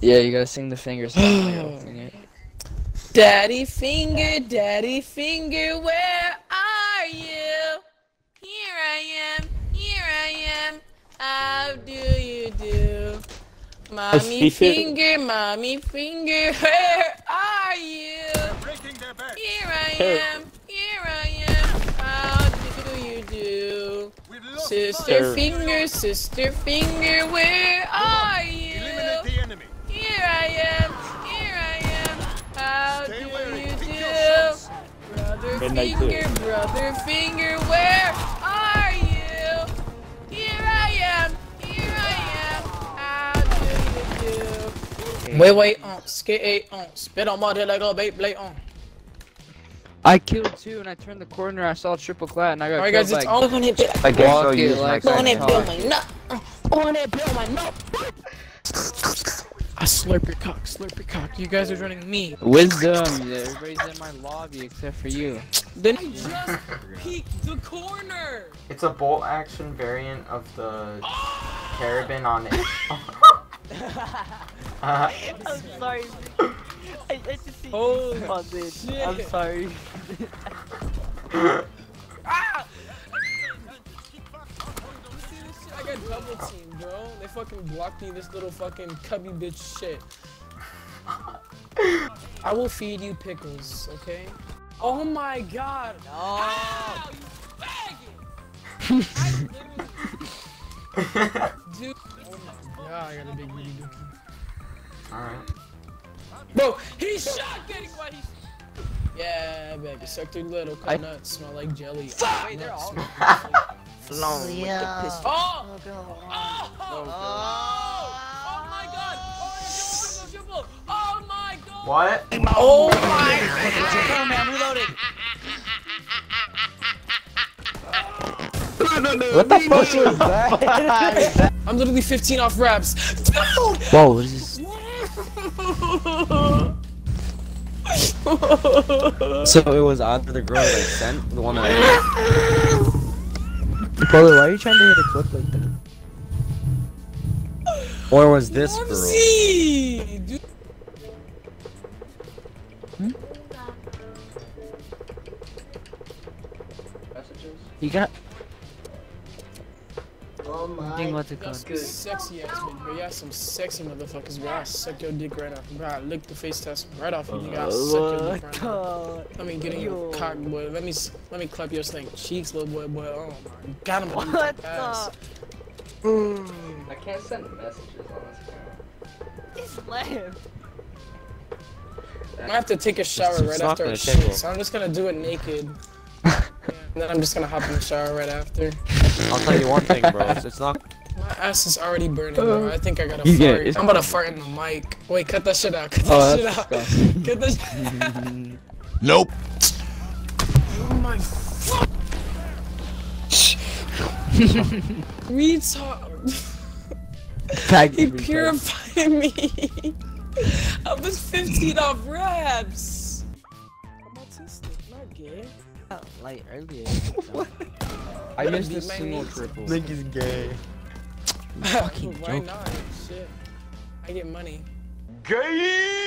Yeah, you gotta sing the fingers. Sing. Daddy finger, daddy finger, where are you? Here I am, here I am. How do you do? Mommy finger, mommy finger, where are you? Here I am, here I am. How do you do? Sister finger, sister finger, where are you? Midnight finger, brother finger, where are you? Here I am, here I am. How do you do? Wait, wait, on, uh, skate, on, spit on my head like a Beyblade, on. Uh. I killed two and I turned the corner. I saw triple clat and I got Alright, killed guys, it's by. all on it. I guess Walk I'll use my like On it, build my nut. Uh, On it, build my nut. I slurp your cock, slurp your cock. You guys are running me. Wisdom. Everybody's in my lobby except for you. Then I just peeked the corner. It's a bolt action variant of the carabin on it. uh, I'm sorry. I, I just see Holy you on this. I'm sorry. double teamed, bro. They fucking blocked me this little fucking cubby bitch shit. I will feed you pickles, okay? Oh my god. No. Ow, you faggot. I literally- Dude. Oh my god, I got a big booty dookie. Alright. Bro, he shot getting what. Yeah, baby, suck through little coconut, smell like jelly. Wait, they're all. Yeah. Oh! Oh oh, oh! oh! Oh my god! Oh, triple, triple, triple! Oh my god! What? Oh my Oh man, I'm reloading. What the fuck was that? I'm literally 15 off reps. Dude! Whoa, what is this? So it was either the girl that I sent, the one that I. Brother, why are you trying to hit a clip like that? Or was this girl? Whoopsie! Dude. Hmm? You got. Oh Think what's it Y'all called? some sexy ass bitch, bro. Y'all some sexy motherfuckers, bro. I suck your dick right off. Bro, I lick the face test right off you. Nigga, I suck your dick right off. Let me get in your Yo. cock, boy. Let me s- let me clap your stank cheeks, little boy, boy. Oh my god, I'm gonna What beat that ass. the? I can't send messages on this It's lame. I have to take a shower right after I gonna shit, so I'm just gonna do it naked. Yeah, and then I'm just gonna hop in the shower right after. I'll tell you one thing, bro. It's, it's not. My ass is already burning, bro. I think I gotta You fart. it. I'm about to fart in the mic. Wait, cut that shit out. Cut that Oh, shit out. disgusting. Cut that shit Nope. Oh my fuck. Retard. Tag He purified me. I was 15 off reps. I'm autistic. Like earlier. I missed beat a my single knees. triple. Nigga's gay. Why not? Shit. I get money. Gay!